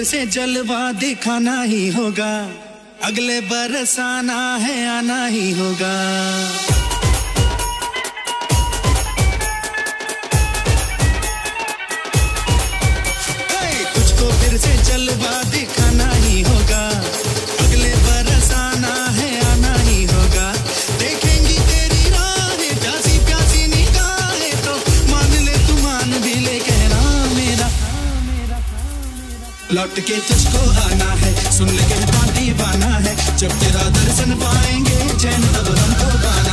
फिर से जलवा दिखाना ही होगा। अगले बरस आना है आना ही होगा। लौट के तुझको आना है। सुन के दीवाना है। जब तेरा दर्शन पाएँगे जैन तब को गाना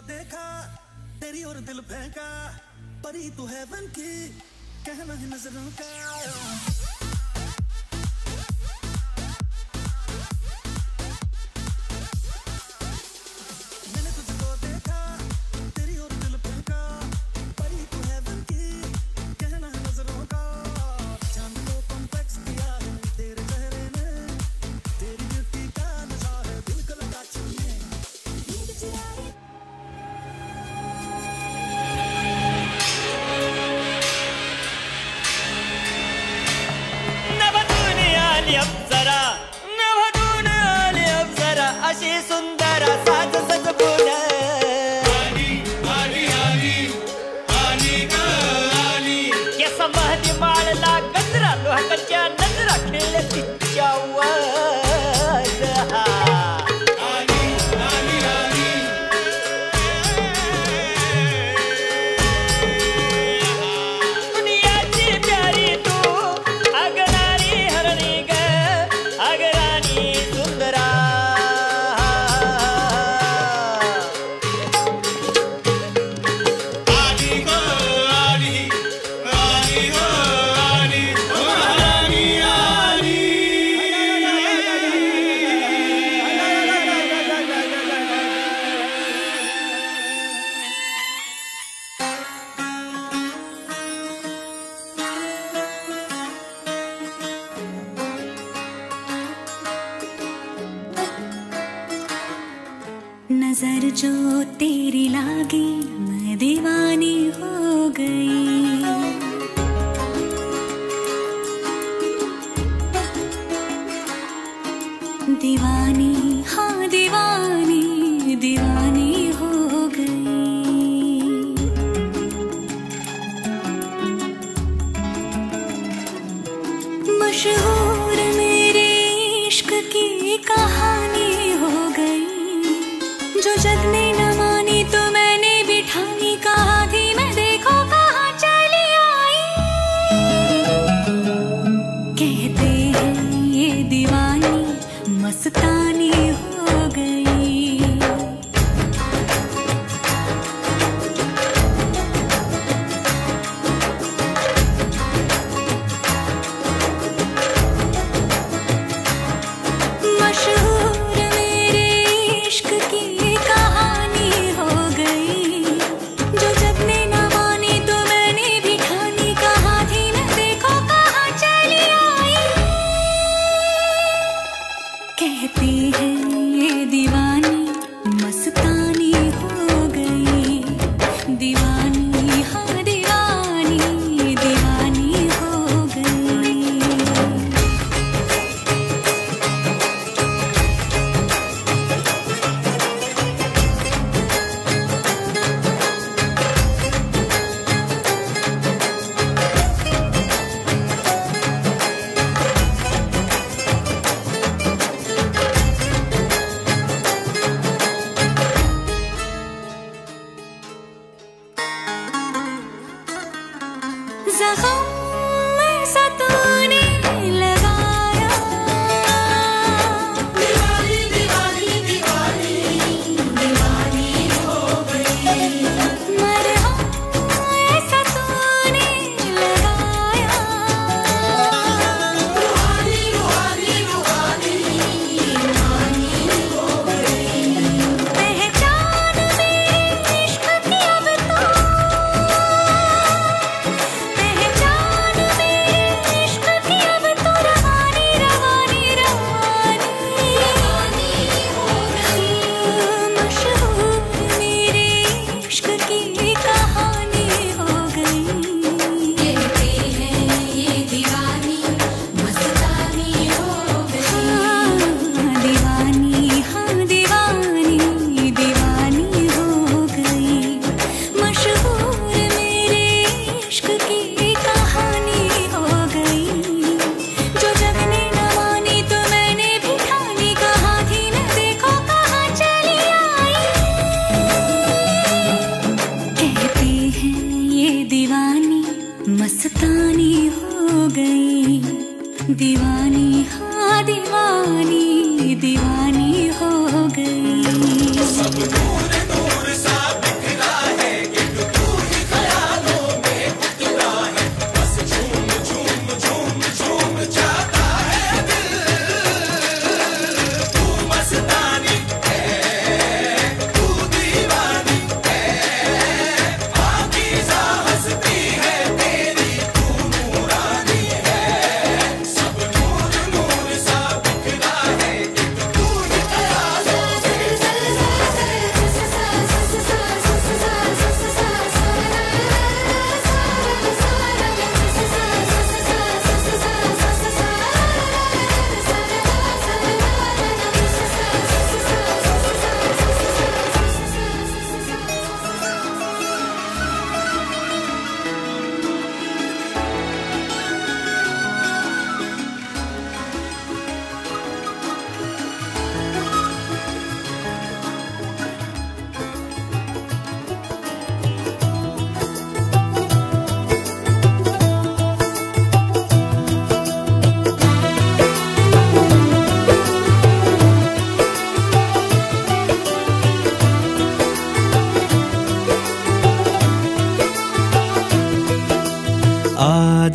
देखा तेरी और दिल फेंका परी तू है बन की कहना है नज़रों का।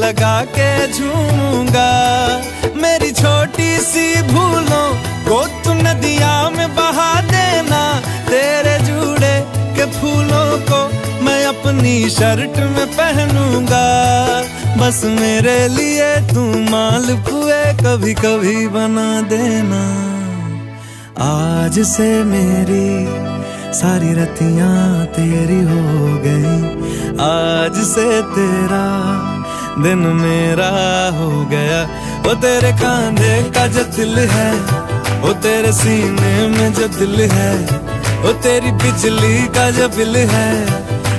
लगा के झूमूँगा। मेरी छोटी सी भूलों को तू नदिया में बहा देना। तेरे जूड़े के फूलों को मैं अपनी शर्ट में पहनूँगा। बस मेरे लिए तू माल पुए कभी कभी बना देना। आज से मेरी सारी रतियाँ तेरी हो गई। आज से तेरा दिन मेरा हो गया। वो तेरे कांधे का जो दिल है, वो तेरे सीने में जो दिल है, वो तेरी बिजली का जो बिल है,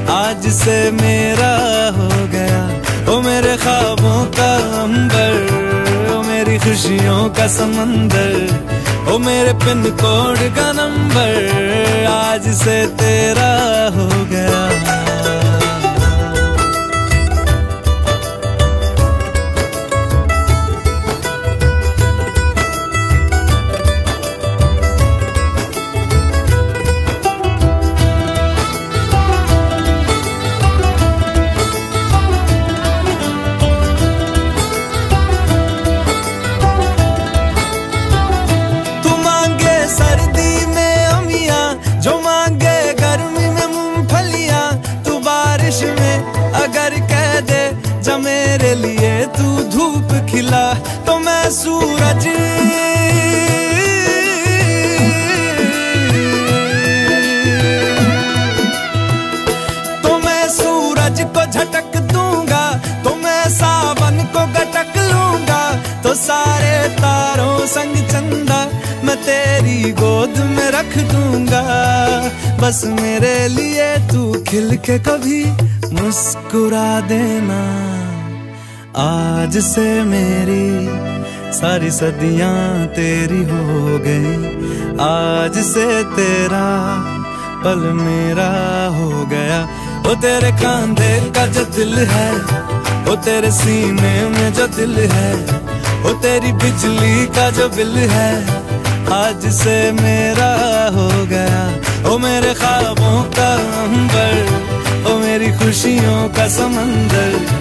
आज से मेरा हो गया। वो मेरे ख्वाबों का अंबर वो मेरी खुशियों का समंदर, ओ मेरे पिन कोड का नंबर, आज से तेरा हो गया। सूरज। तो मैं सूरज को झटक दूँगा तो मैं सावन को गटक लूँगा। तो सारे तारों संग चंदा मैं तेरी गोद में रख दूँगा। बस मेरे लिए तू खिल के कभी मुस्कुरा देना। आज से मेरी सारी सदियाँ तेरी हो गई। आज से तेरा पल मेरा हो गया। वो तेरे कांधे का जो दिल है वो तेरे सीने में जो दिल है वो तेरी बिजली का जो बिल है, आज से मेरा हो गया। ओ मेरे ख्वाबों का अंबर, ओ मेरी खुशियों का समंदर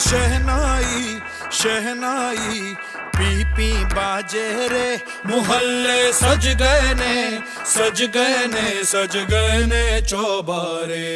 शहनाई शहनाई पी पी बाजे रे, मोहल्ले सज गए ने सज गए ने सज गए ने चौबारे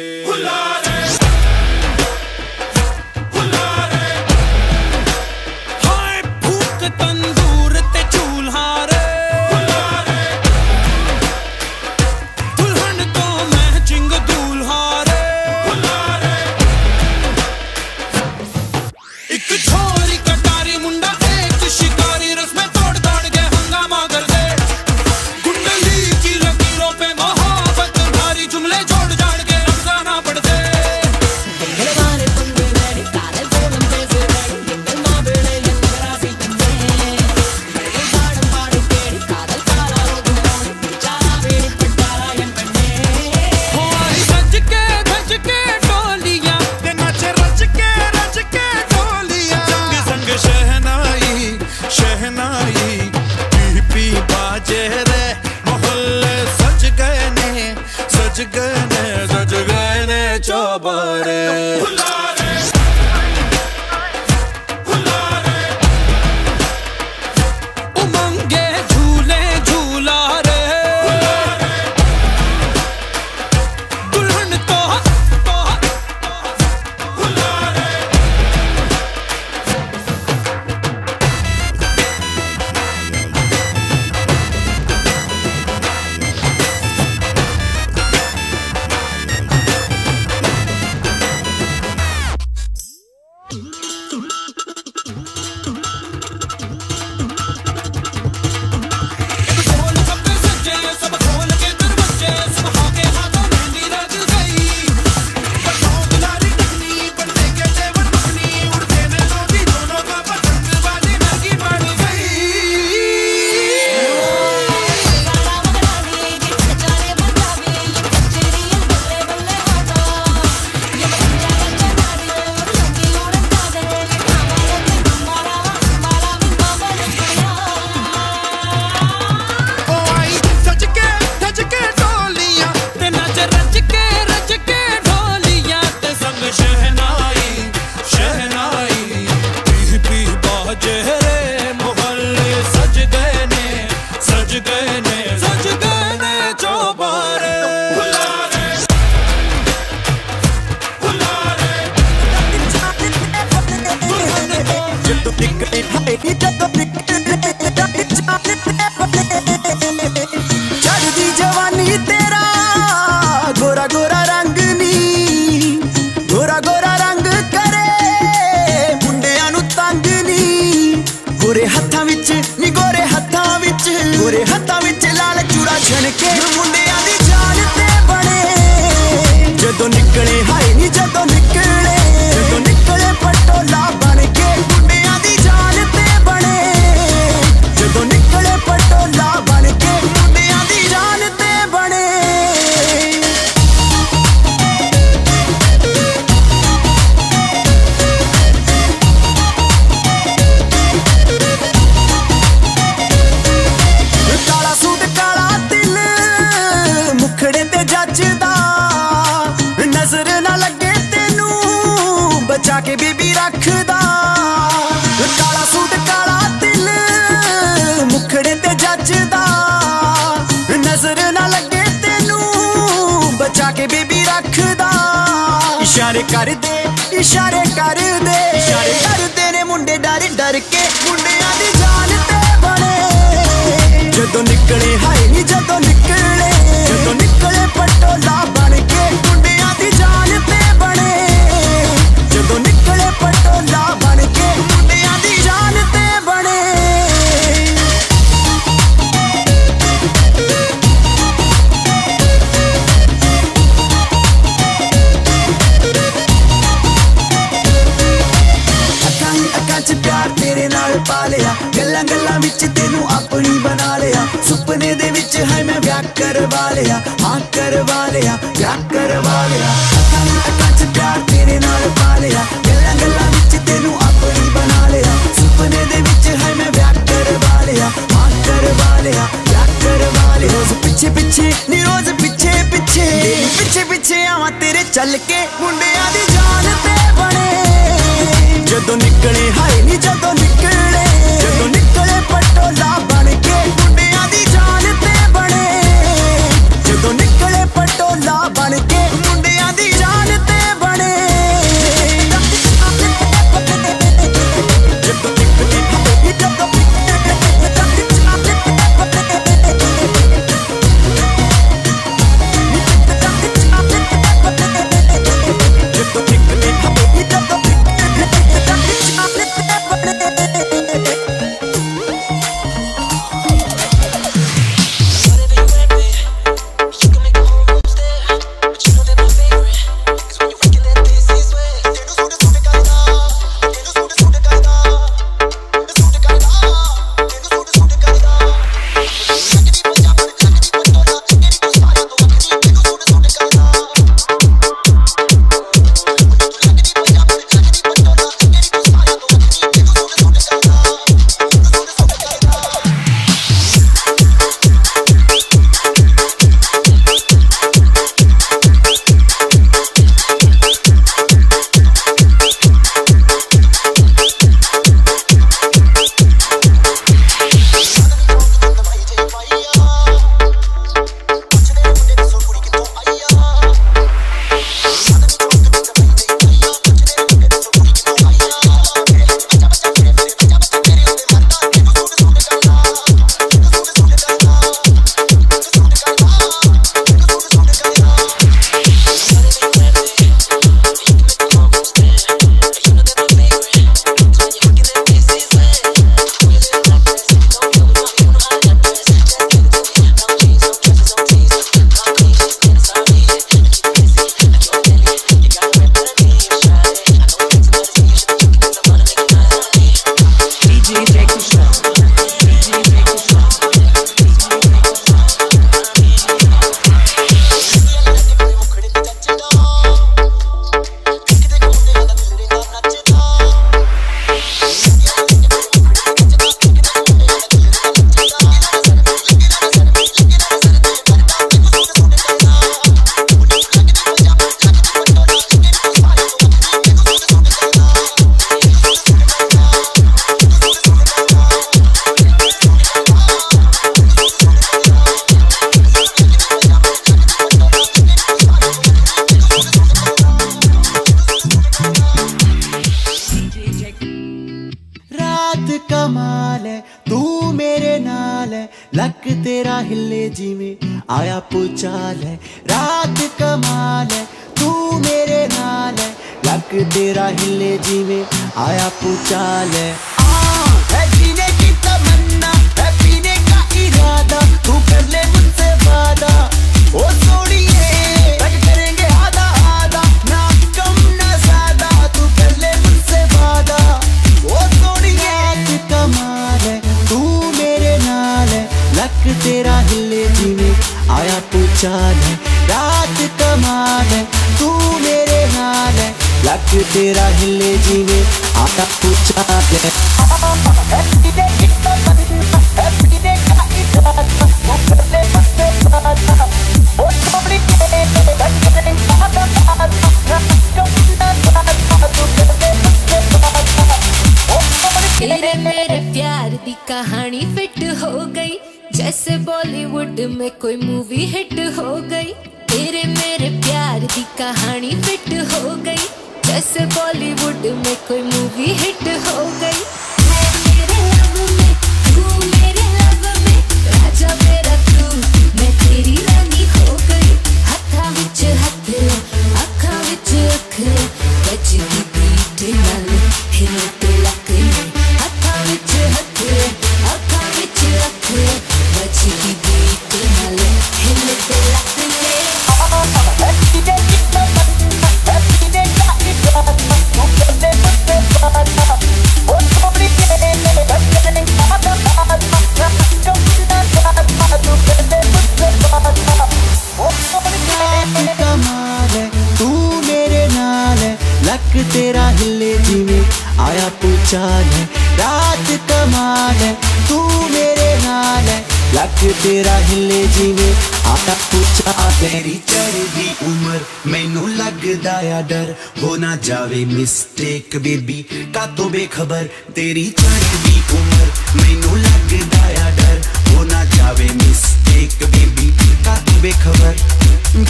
जान है, रात कमाल है, तू मेरे नाल है। लग तेरा हिले जीवे, आता पूछा तेरी चढ़दी उम्र। मैनू लगदा या डर, हो ना जावे मिस्टेक बेबी का तो बेखबर, तेरी चढ़दी उम्र। मैनू लगदा या डर, हो ना जावे मिस्टेक एक बीबी का तू बेखबर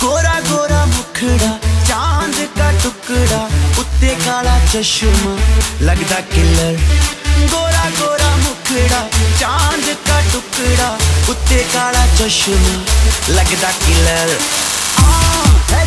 गोरा गोरा मुखड़ा, चाँद का टुकड़ा उत्ते काला चश्मा, लगदा किलर। गोरा गोरा मुखड़ा, चाँद का टुकड़ा उत्ते काला चश्मा, लगदा किलर। आ है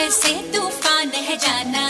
जैसे तूफ़ान है जाना।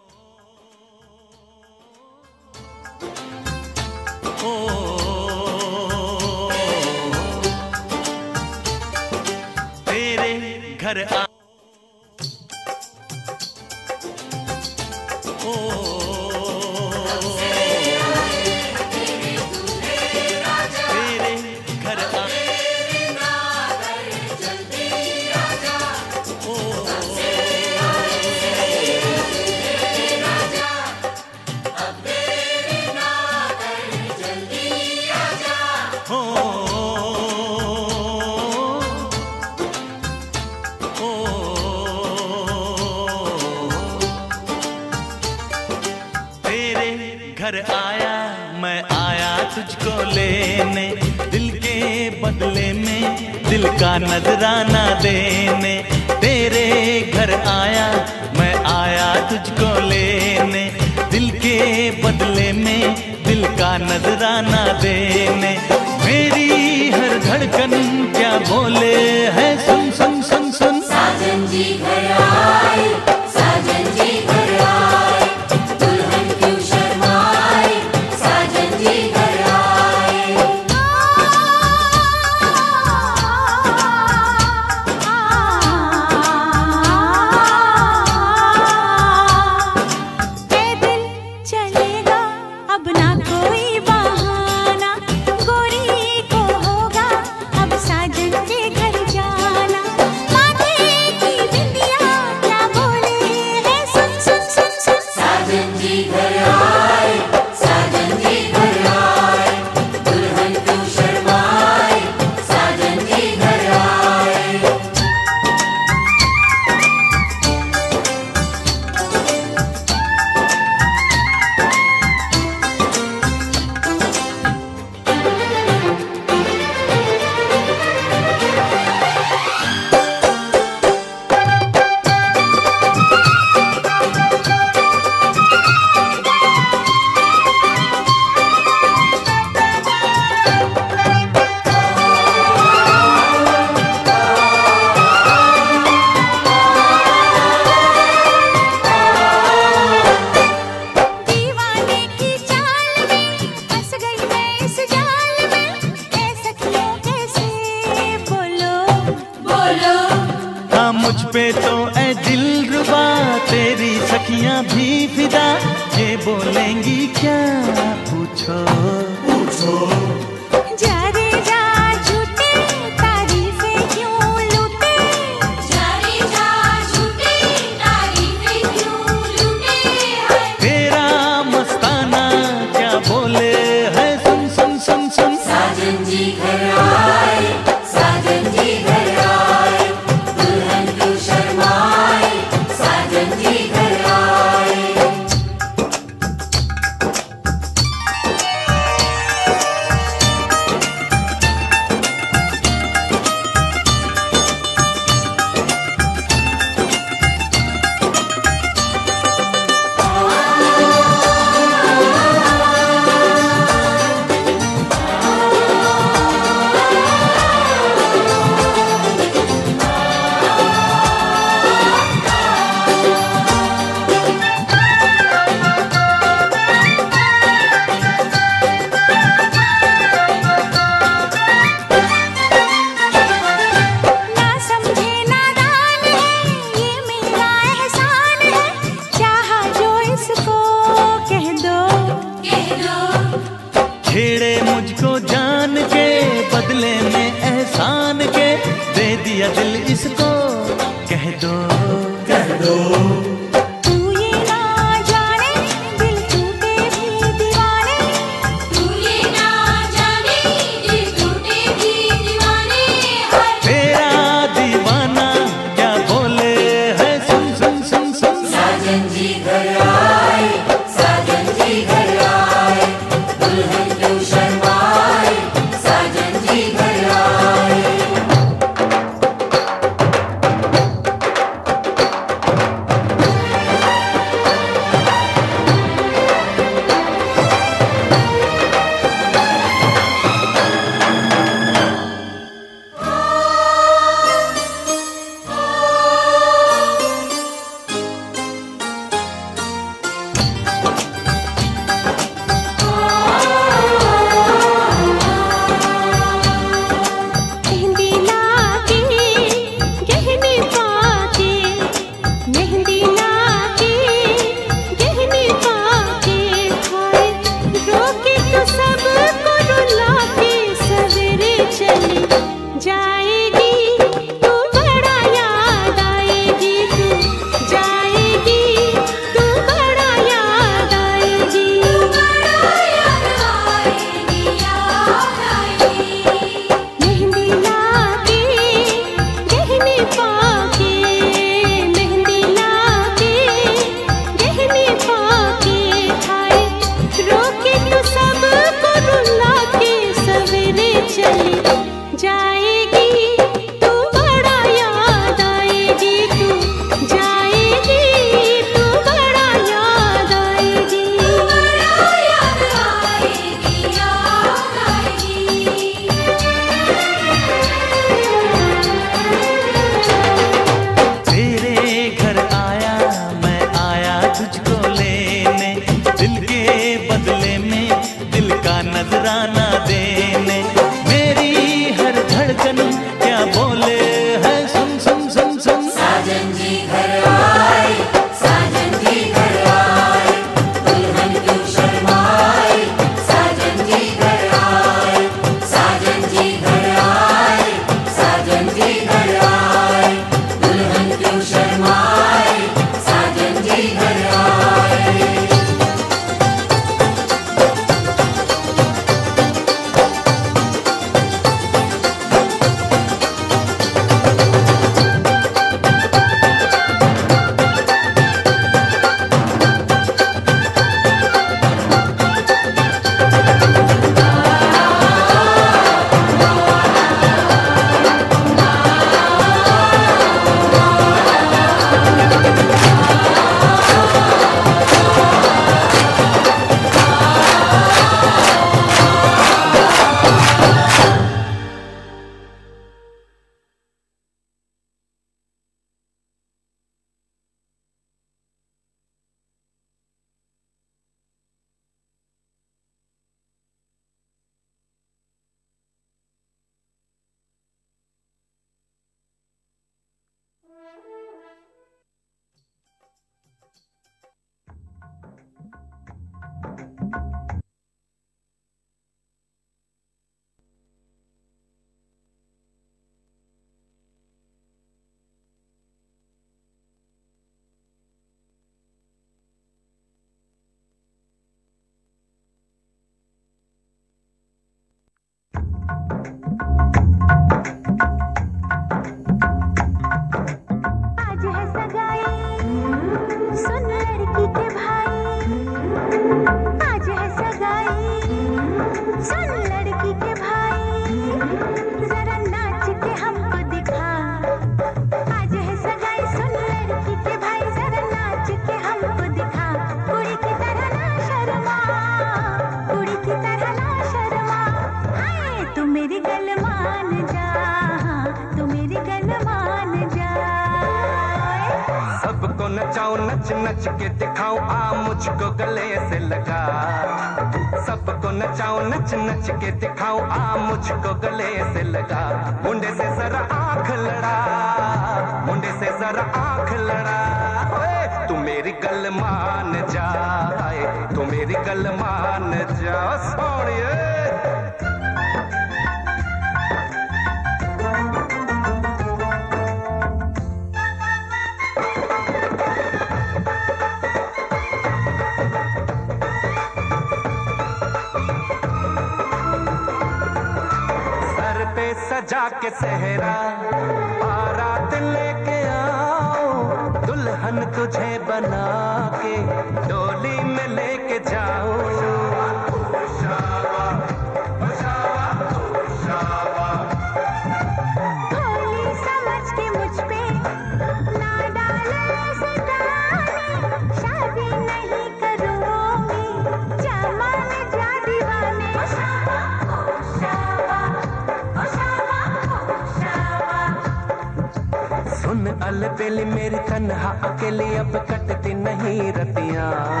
अकेली अब कटती नहीं रतिया।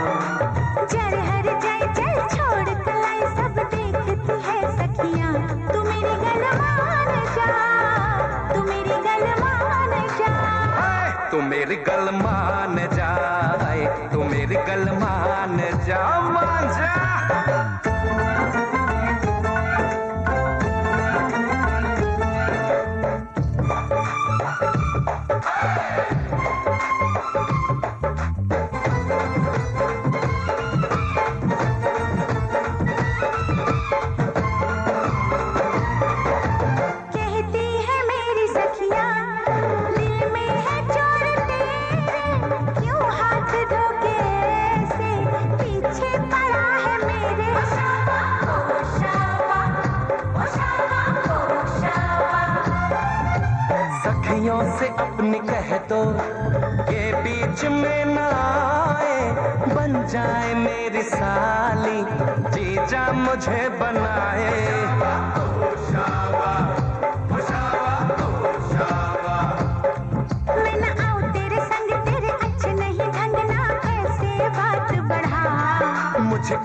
मिसाली जीजा मुझे बनाए।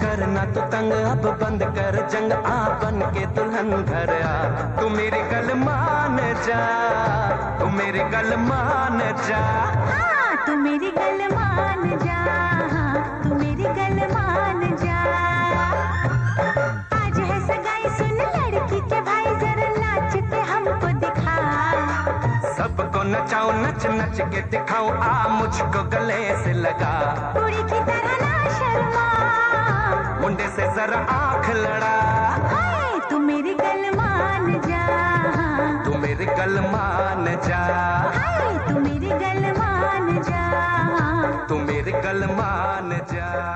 करना तो तंग अब बंद कर जंग आ बन के दुल्हन घर आ। तू मेरे गल मान जा तू मेरे गल मान जा। हाँ, तू मेरे गल मान जा। नचाओ नच नच के दिखाओ आ मुझको गले से लगा। पूरी की तरह ना शर्मा। मुंडे से जरा आँख लड़ा। तू मेरी गल मान जा। तू मेरी गल मान जा। तू मेरी गल मान जा। तू मेरी गल मान जा।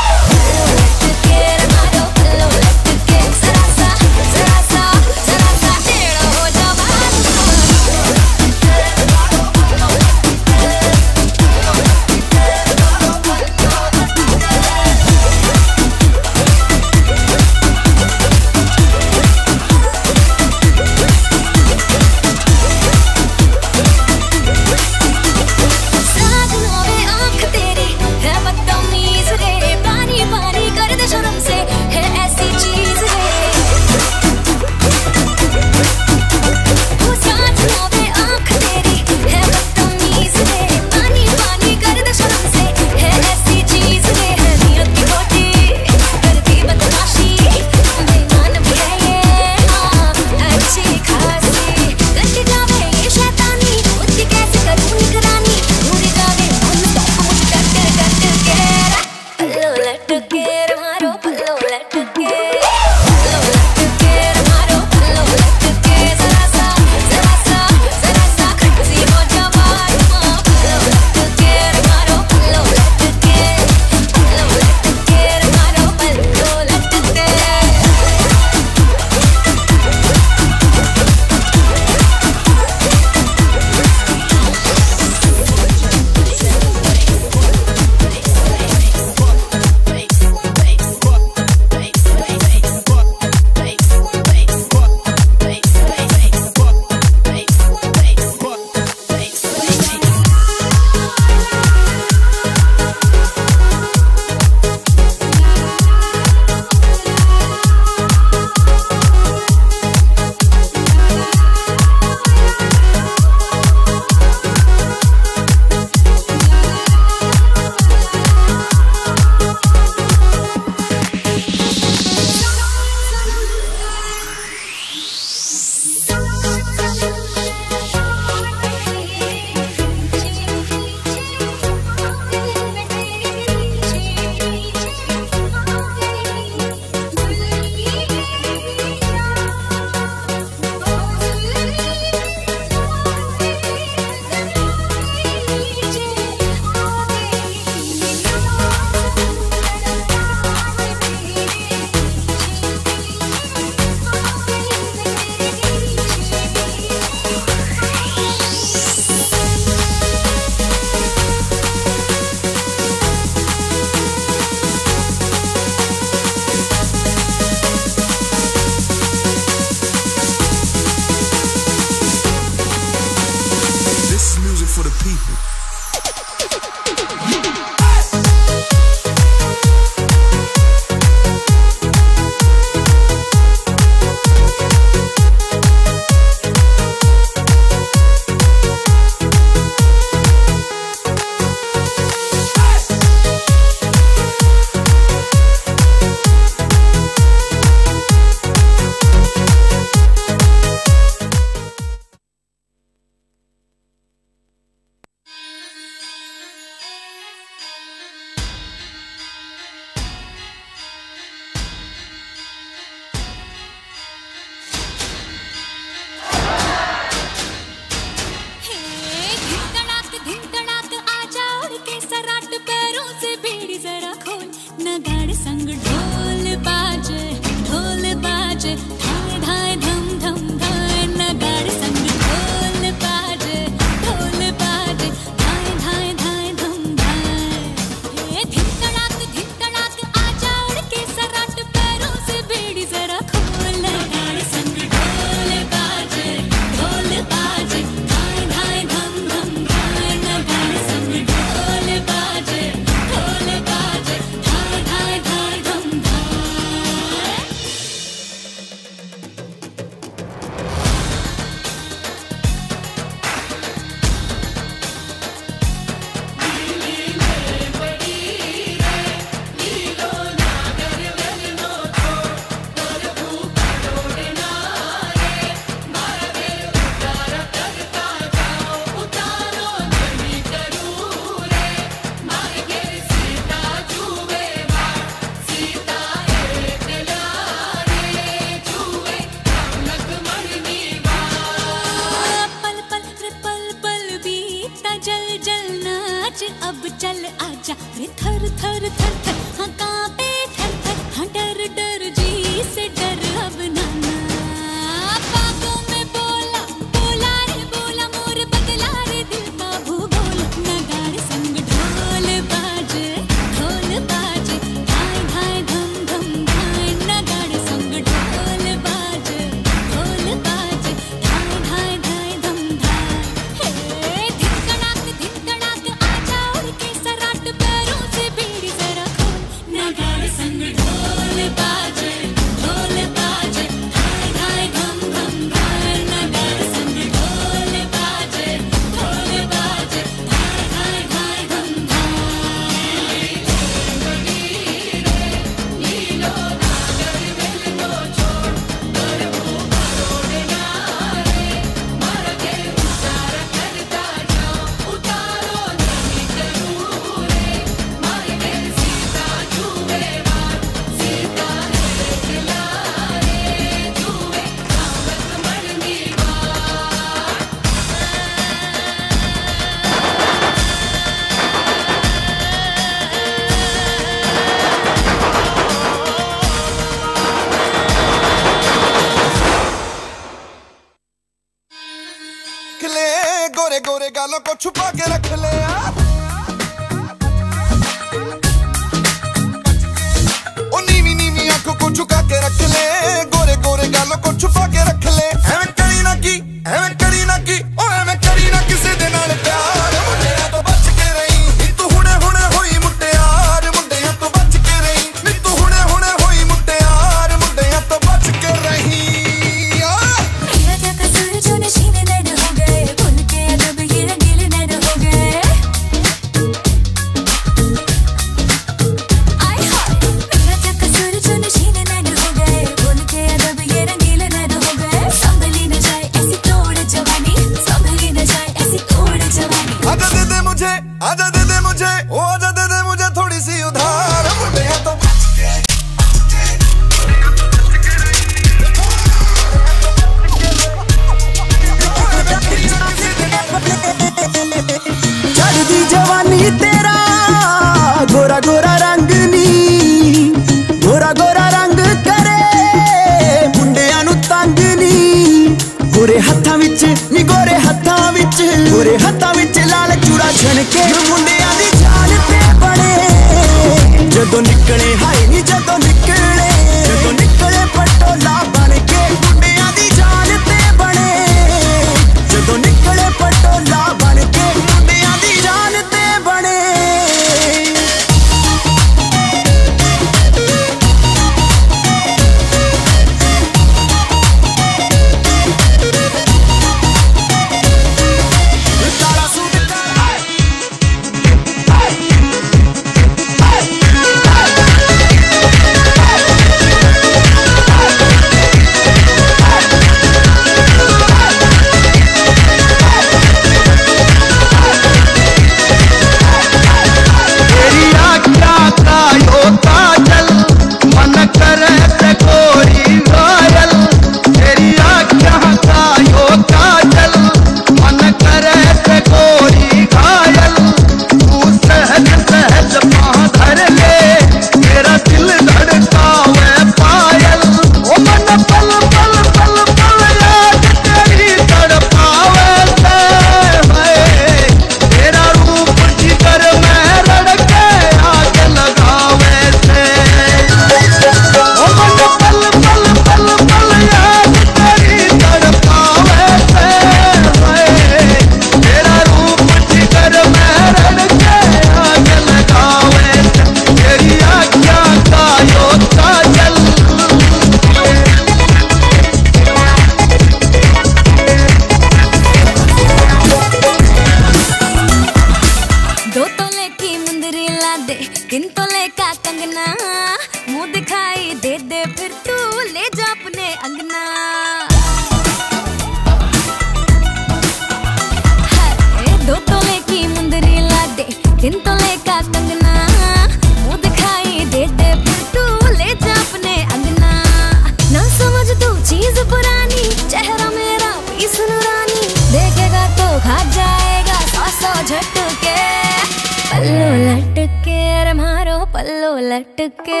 लटके रे मारो पल्लो लटके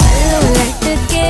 पल्लो लटके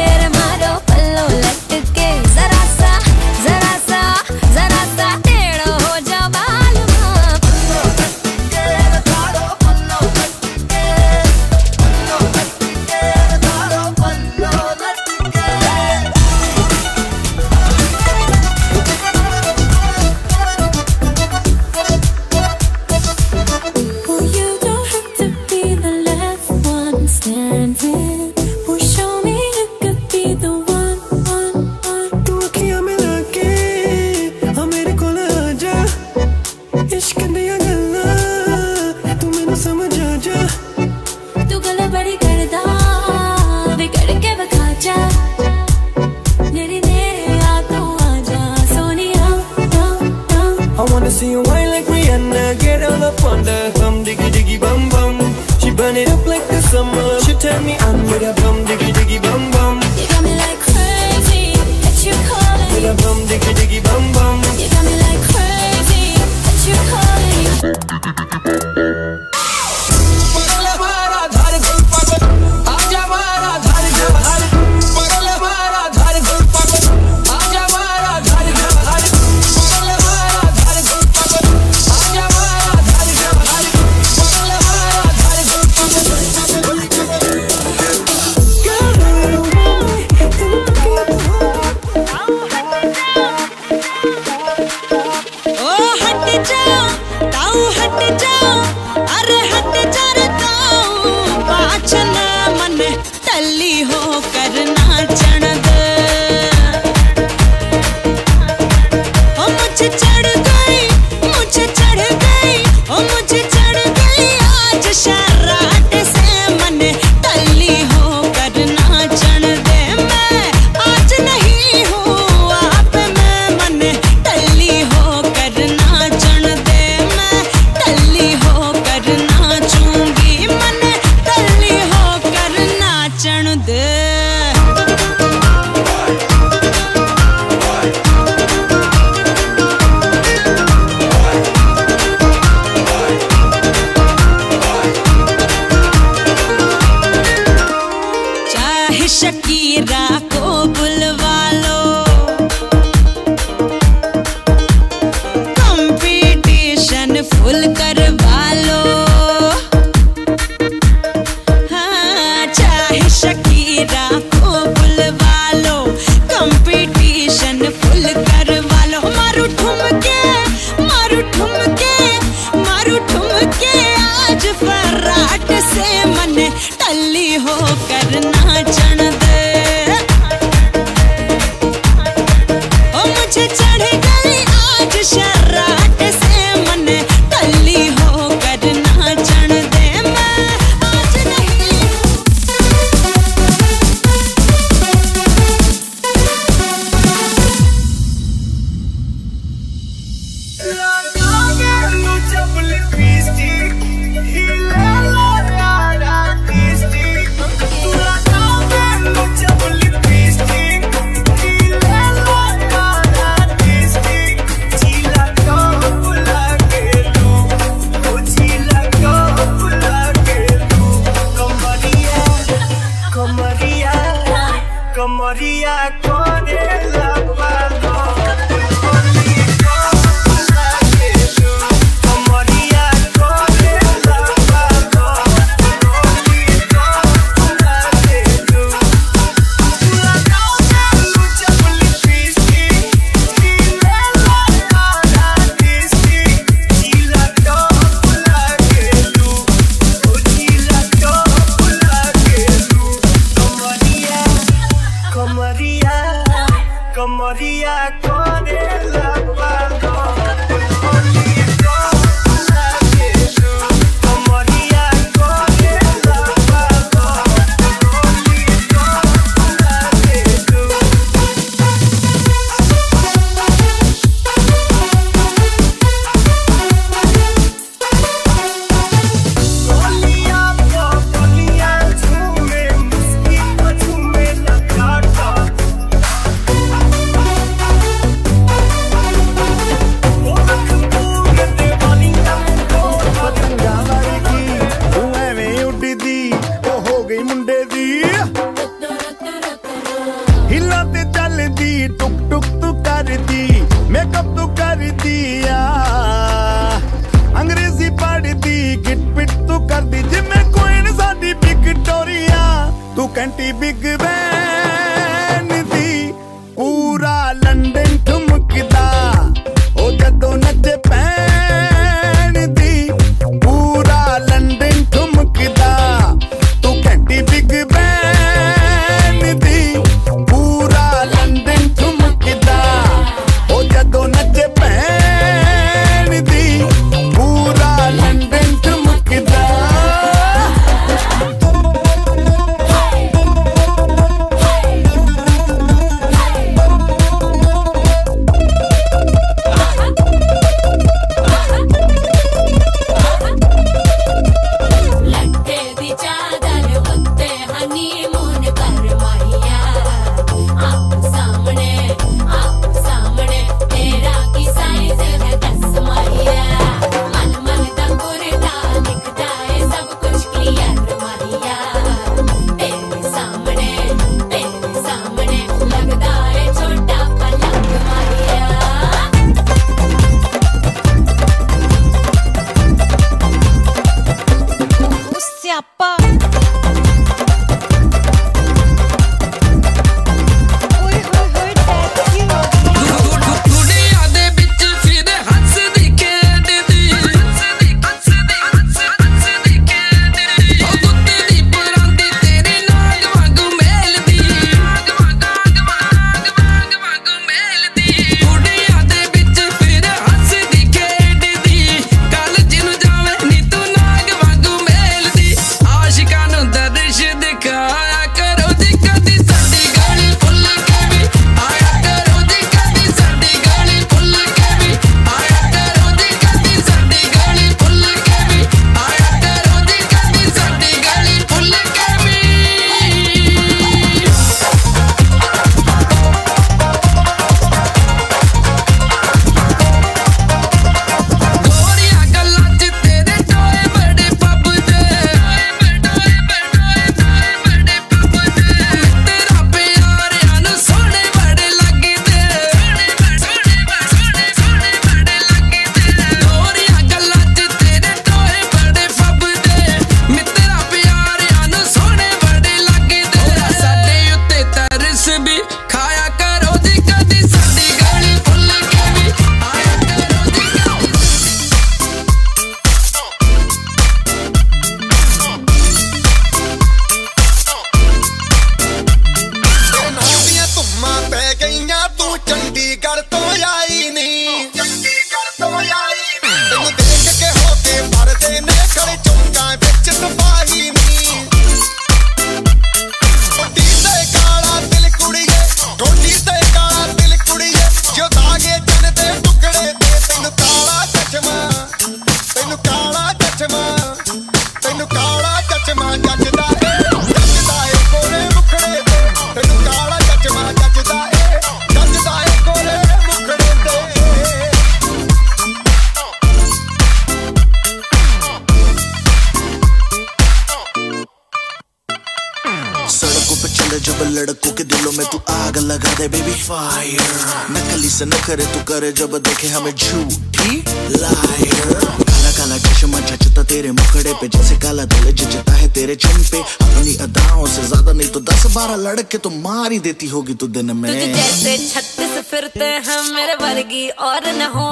देती होगी तो दिन में। तुझे जैसे छत्तीस फिरते हैं, मेरे वर्गी और न हो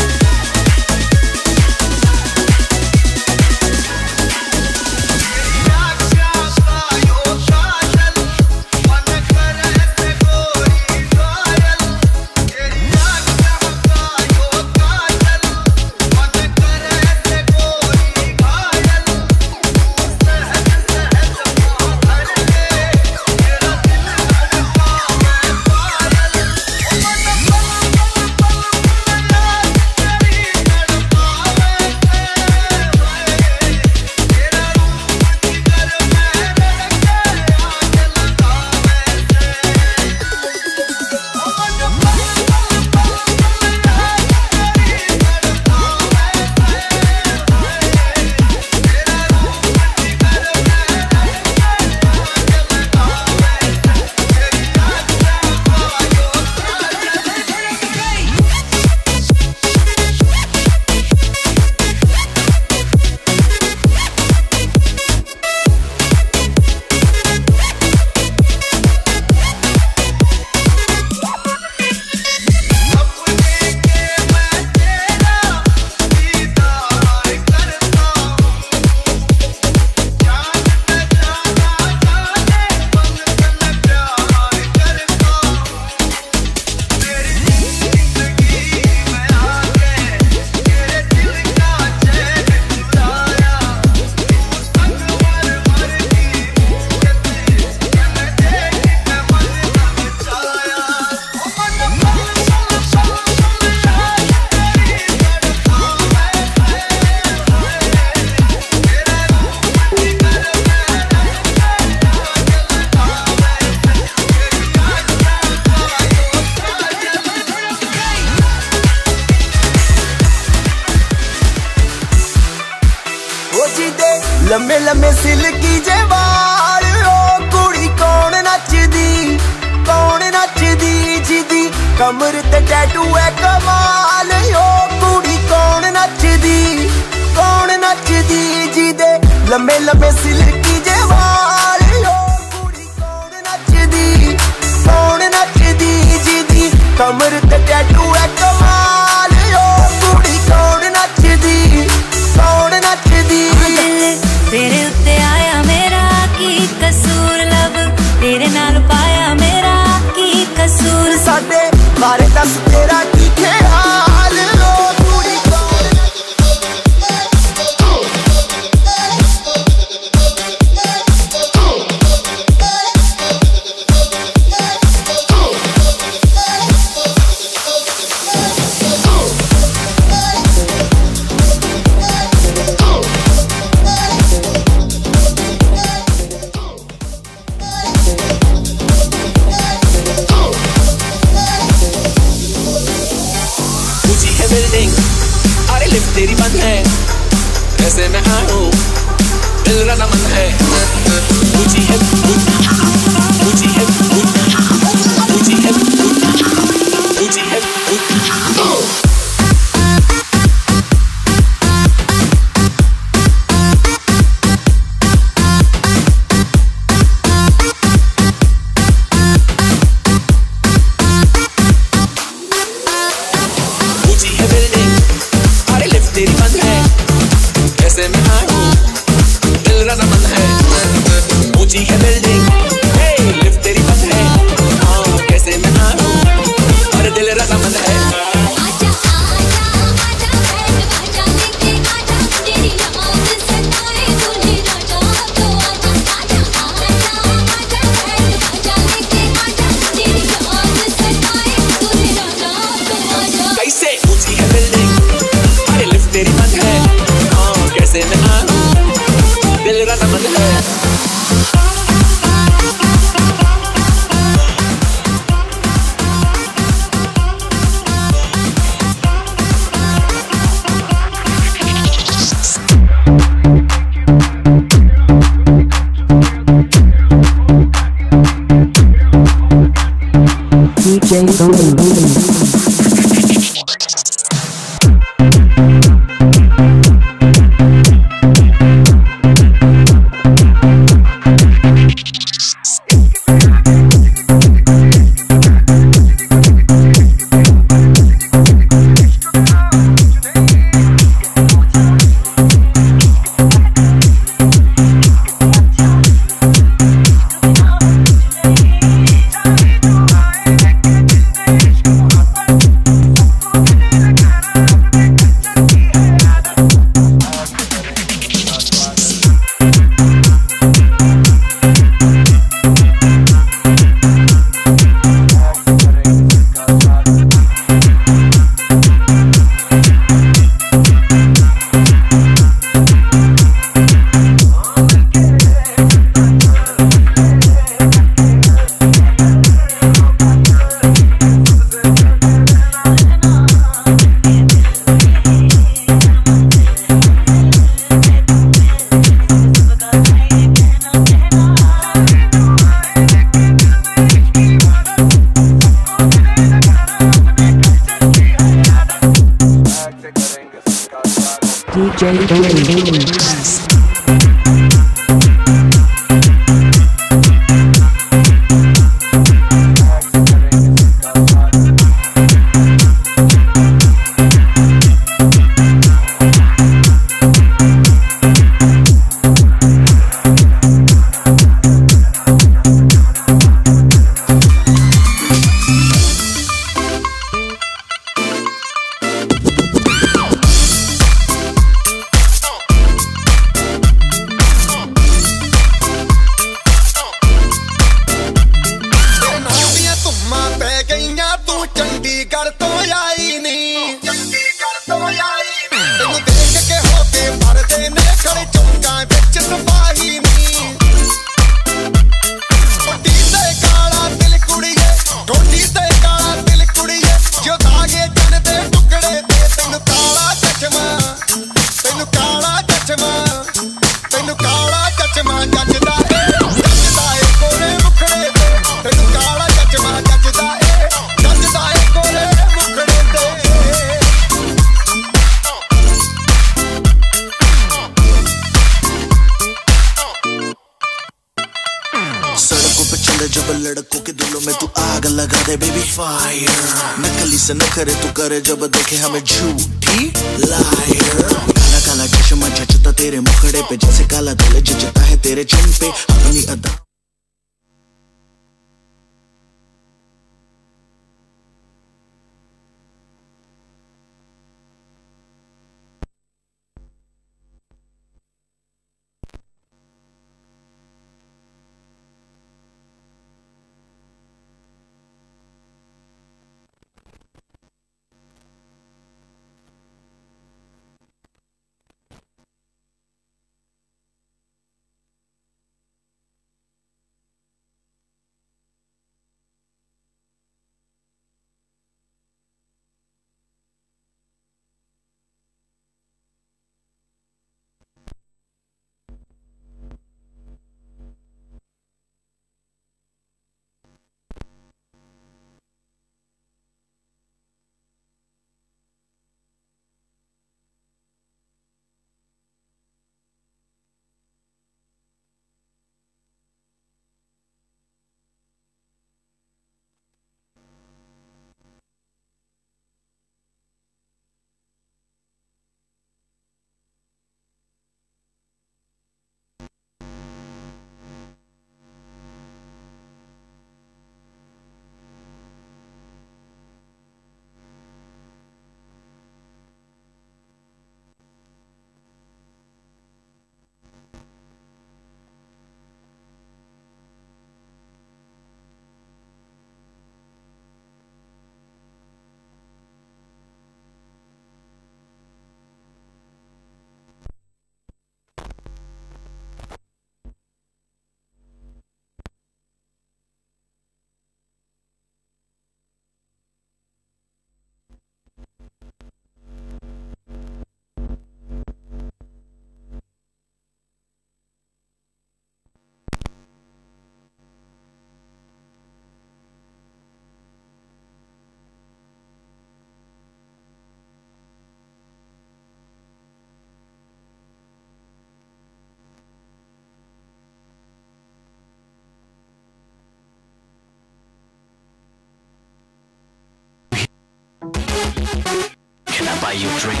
Can I buy you a drink?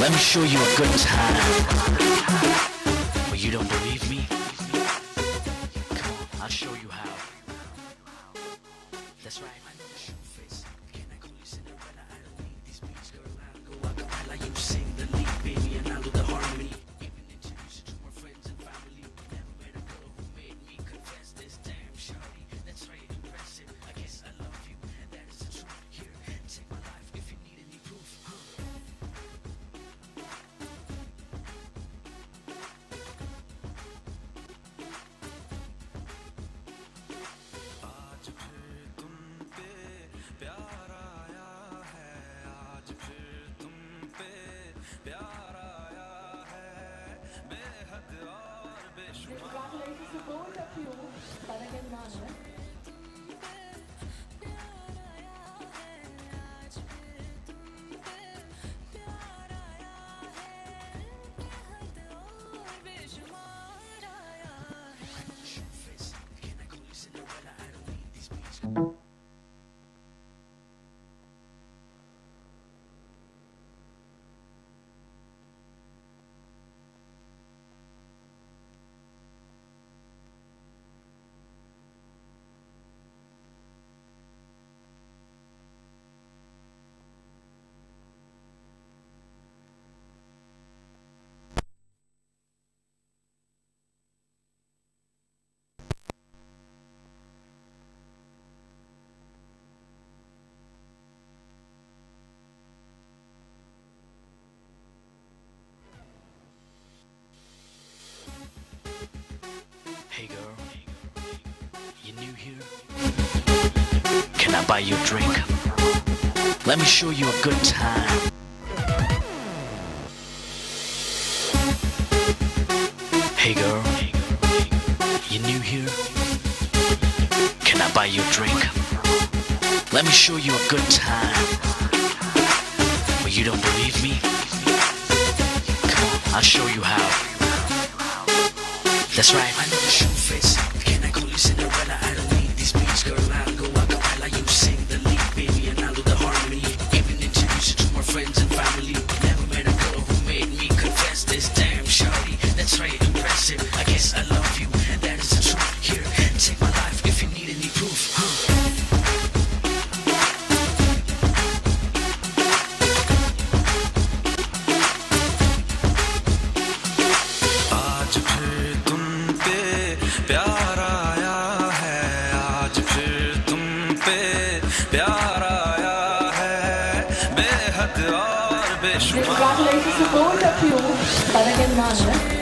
Let me show you a good time. Well, you don't believe me? buy you a drink. Let me show you a good time. Hey girl, you new here? Can I buy you a drink? Let me show you a good time. But you don't believe me? Come on, I'll show you how. That's right. Çok oğul yapıyor. Bana gelme anne.